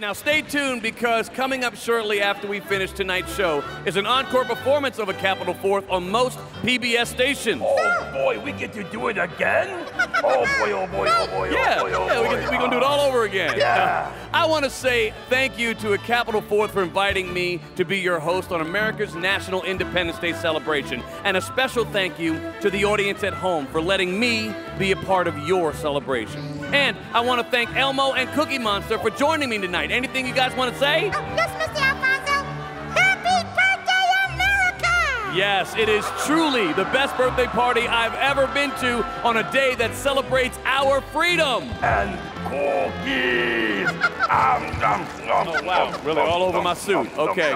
Now, stay tuned because coming up shortly after we finish tonight's show is an encore performance of a Capitol Fourth on most PBS stations. Oh boy, we get to do it again? Oh boy, oh boy, oh boy, oh, Yeah, oh boy, yeah, we boy. can, we gonna do it all over again. Yeah. I want to say thank you to a Capitol Fourth for inviting me to be your host on America's National Independence Day celebration, and a special thank you to the audience at home for letting me be a part of your celebration. And I want to thank Elmo and Cookie Monster for joining me tonight. Anything you guys want to say? Oh, yes, Yes, it is truly the best birthday party I've ever been to on a day that celebrates our freedom. And cookies. um, nom, Oh, wow. Really all over my suit. Okay.